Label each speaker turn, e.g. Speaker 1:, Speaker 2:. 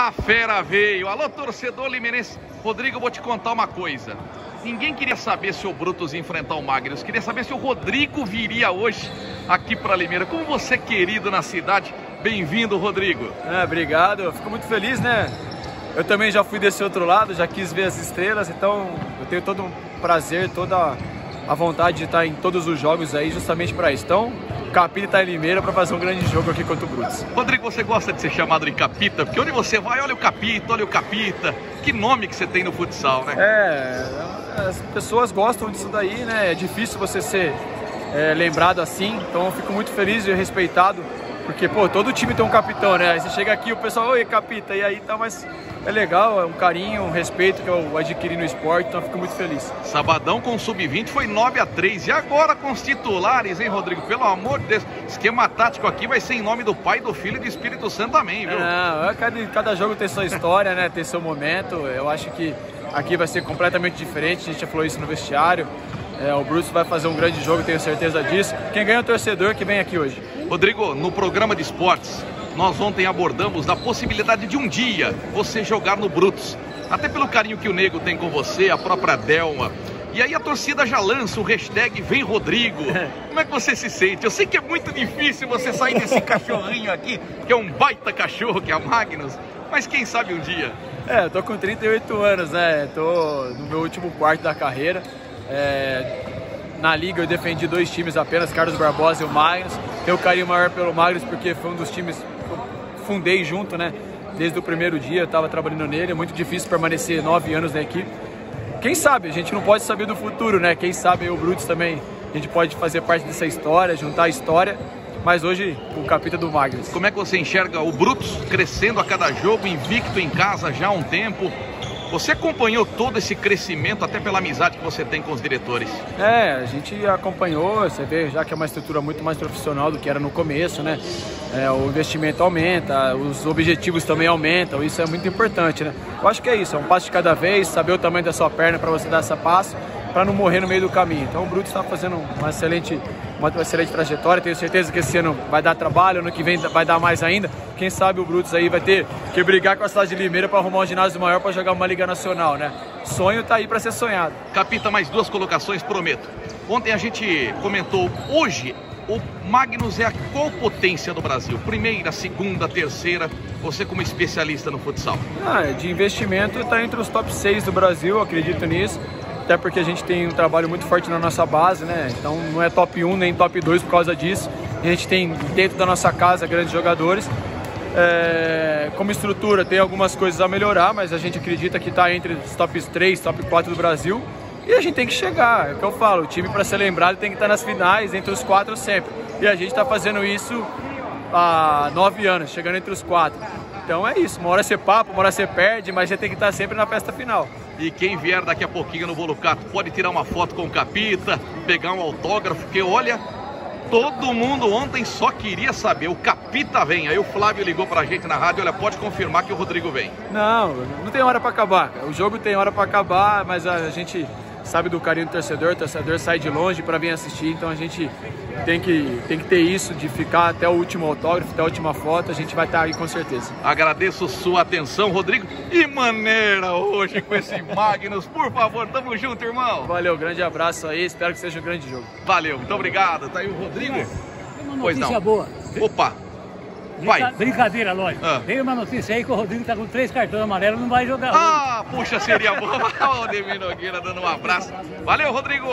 Speaker 1: A fera veio. Alô, torcedor limerense. Rodrigo, vou te contar uma coisa. Ninguém queria saber se o Brutus ia enfrentar o Magnus. Queria saber se o Rodrigo viria hoje aqui para Limeira. Como você é querido na cidade. Bem-vindo, Rodrigo.
Speaker 2: É, obrigado. Eu fico muito feliz, né? Eu também já fui desse outro lado, já quis ver as estrelas, então eu tenho todo um prazer, toda a vontade de estar em todos os jogos aí justamente para isso. Então, Capita está em Limeira para fazer um grande jogo aqui contra o Brutus.
Speaker 1: Rodrigo, você gosta de ser chamado de Capita? Porque onde você vai, olha o Capita, olha o Capita. Que nome que você tem no futsal, né?
Speaker 2: É, as pessoas gostam disso daí, né? É difícil você ser é, lembrado assim, então eu fico muito feliz e respeitado porque, pô, todo time tem um capitão, né? Aí você chega aqui, o pessoal, oi, capita, e aí tá, mas é legal, é um carinho, um respeito que eu adquiri no esporte, então eu fico muito feliz.
Speaker 1: Sabadão com sub-20 foi 9 a 3 e agora com os titulares, hein, Rodrigo? Pelo amor de Deus, esquema tático aqui vai ser em nome do Pai, do Filho e do Espírito Santo também, viu?
Speaker 2: Não, é, cada, cada jogo tem sua história, né? Tem seu momento. Eu acho que aqui vai ser completamente diferente, a gente já falou isso no vestiário. É, o Bruce vai fazer um grande jogo, tenho certeza disso. Quem ganha é o torcedor que vem aqui hoje.
Speaker 1: Rodrigo, no programa de esportes, nós ontem abordamos da possibilidade de um dia você jogar no Brutus. Até pelo carinho que o Nego tem com você, a própria Delma. E aí a torcida já lança o hashtag Vem Rodrigo. Como é que você se sente? Eu sei que é muito difícil você sair desse cachorrinho aqui, que é um baita cachorro, que é a Magnus. Mas quem sabe um dia?
Speaker 2: É, eu tô com 38 anos, né? Tô no meu último quarto da carreira. É, na liga eu defendi dois times apenas, Carlos Barbosa e o Magnus. Tenho carinho maior pelo Magnus porque foi um dos times fundei junto, né? Desde o primeiro dia eu estava trabalhando nele. É muito difícil permanecer nove anos na equipe. Quem sabe? A gente não pode saber do futuro, né? Quem sabe o Brutus também. A gente pode fazer parte dessa história, juntar a história. Mas hoje o capítulo do Magnus.
Speaker 1: Como é que você enxerga o Brutus crescendo a cada jogo, invicto em casa já há um tempo? Você acompanhou todo esse crescimento, até pela amizade que você tem com os diretores?
Speaker 2: É, a gente acompanhou, você vê já que é uma estrutura muito mais profissional do que era no começo, né? É, o investimento aumenta, os objetivos também aumentam, isso é muito importante, né? Eu acho que é isso, é um passo de cada vez, saber o tamanho da sua perna para você dar esse passo para não morrer no meio do caminho. Então o Bruto está fazendo uma excelente, uma excelente trajetória. Tenho certeza que esse ano vai dar trabalho, ano que vem vai dar mais ainda. Quem sabe o Brutus aí vai ter que brigar com a cidade de Limeira para arrumar um ginásio maior para jogar uma Liga Nacional, né? Sonho tá aí para ser sonhado.
Speaker 1: Capita, mais duas colocações, prometo. Ontem a gente comentou, hoje o Magnus é a qual potência do Brasil? Primeira, segunda, terceira? Você como especialista no futsal?
Speaker 2: Ah, de investimento está entre os top 6 do Brasil, acredito nisso até porque a gente tem um trabalho muito forte na nossa base, né? Então não é top 1 nem top 2 por causa disso. A gente tem dentro da nossa casa grandes jogadores. É, como estrutura tem algumas coisas a melhorar, mas a gente acredita que está entre os top 3, top 4 do Brasil. E a gente tem que chegar, é o que eu falo, o time para ser lembrado tem que estar tá nas finais, entre os quatro sempre. E a gente está fazendo isso há nove anos, chegando entre os quatro. Então é isso, uma hora você papa, uma hora você perde, mas você tem que estar sempre na festa final.
Speaker 1: E quem vier daqui a pouquinho no Volucato pode tirar uma foto com o Capita, pegar um autógrafo, porque olha, todo mundo ontem só queria saber, o Capita vem. Aí o Flávio ligou pra gente na rádio, olha, pode confirmar que o Rodrigo vem.
Speaker 2: Não, não tem hora para acabar. O jogo tem hora para acabar, mas a gente sabe do carinho do torcedor, o torcedor sai de longe para vir assistir, então a gente tem que, tem que ter isso de ficar até o último autógrafo, até a última foto, a gente vai estar aí com certeza.
Speaker 1: Agradeço sua atenção, Rodrigo. E maneira hoje com esse Magnus, por favor, tamo junto, irmão.
Speaker 2: Valeu, grande abraço aí, espero que seja um grande jogo.
Speaker 1: Valeu, muito obrigado. Tá aí o Rodrigo.
Speaker 3: Uma notícia pois não. boa.
Speaker 1: Opa, Vai.
Speaker 3: Brincadeira, lógico. Ah. Tem uma notícia aí que o Rodrigo tá com três cartões amarelos não vai jogar.
Speaker 1: Ah, puxa, seria bom. o Demir Nogueira dando um abraço. Valeu, Rodrigo.